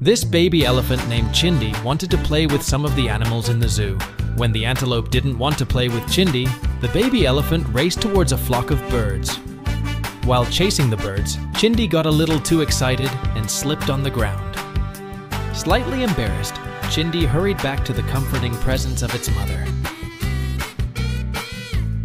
This baby elephant named Chindi wanted to play with some of the animals in the zoo. When the antelope didn't want to play with Chindi, the baby elephant raced towards a flock of birds. While chasing the birds, Chindi got a little too excited and slipped on the ground. Slightly embarrassed, Chindi hurried back to the comforting presence of its mother.